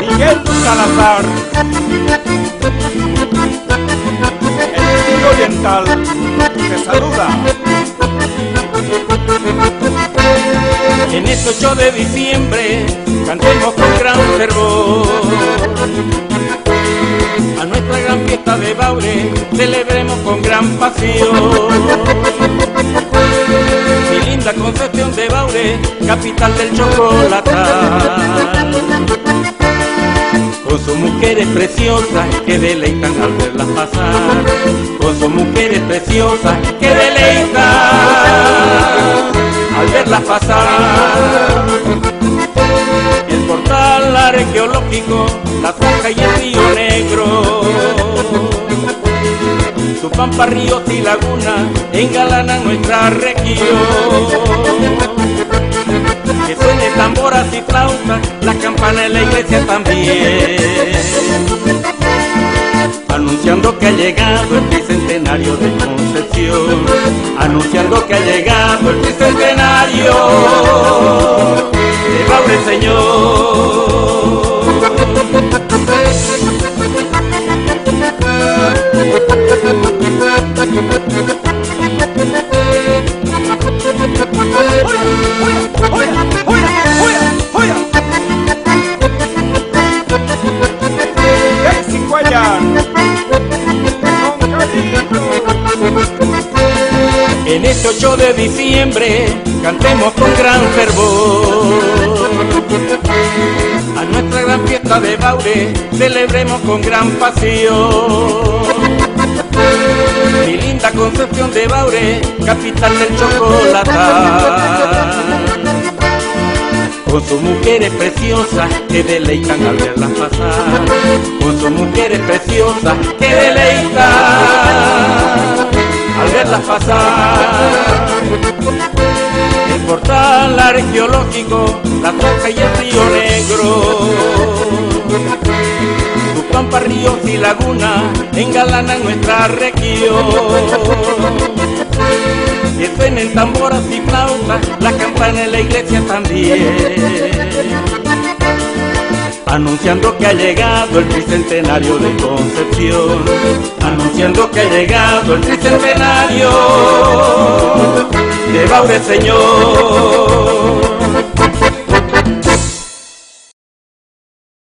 Miguel Salazar. El oriental te saluda. En este 8 de diciembre cantemos con gran fervor de celebremos con gran pasión. Mi linda Concepción de Baure, capital del chocolatal. Con sus mujeres preciosas que deleitan al verlas pasar. Con sus mujeres preciosas que deleitan al verlas pasar. Su pampa, ríos y lagunas engalanan nuestra región. Que suene tamboras y flautas, la campana en la iglesia también. Anunciando que ha llegado el bicentenario de Concepción. Anunciando que ha llegado el bicentenario de Baure Señor. En este 8 de diciembre cantemos con gran fervor. A nuestra gran fiesta de Baure celebremos con gran pasión. De Baure, capital del chocolatal. Con sus mujeres preciosas que deleitan al verlas pasar. Con sus mujeres preciosas que deleitan al verlas pasar. El portal arqueológico, la zanja y el río negro. Pampas, ríos y lagunas engalanan nuestra región. Que suenen tamboras y flautas, la campana en la iglesia también. Anunciando que ha llegado el tricentenario de Concepción. Anunciando que ha llegado el tricentenario de Baure Señor.